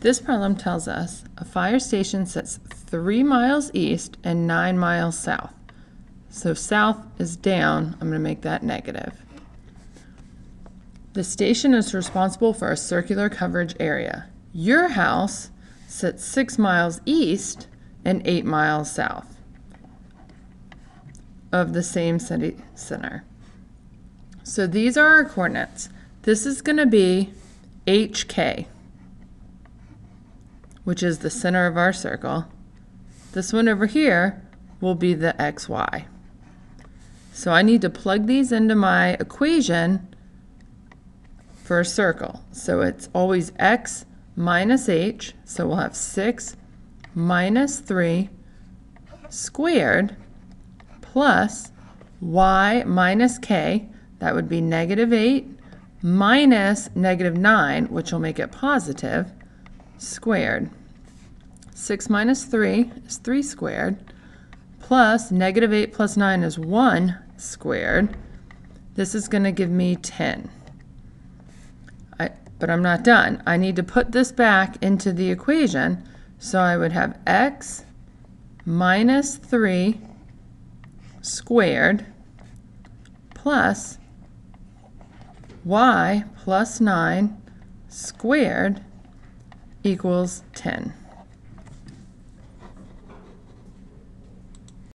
This problem tells us a fire station sits three miles east and nine miles south. So south is down, I'm gonna make that negative. The station is responsible for a circular coverage area. Your house sits six miles east and eight miles south of the same city center. So these are our coordinates. This is gonna be HK, which is the center of our circle. This one over here will be the XY. So I need to plug these into my equation for a circle. So it's always x minus h, so we'll have 6 minus 3 squared plus y minus k, that would be negative 8, minus negative 9, which will make it positive, squared. 6 minus 3 is 3 squared, plus negative 8 plus 9 is 1 squared. This is going to give me 10. I, but I'm not done. I need to put this back into the equation. So I would have x minus 3 squared plus y plus 9 squared equals 10.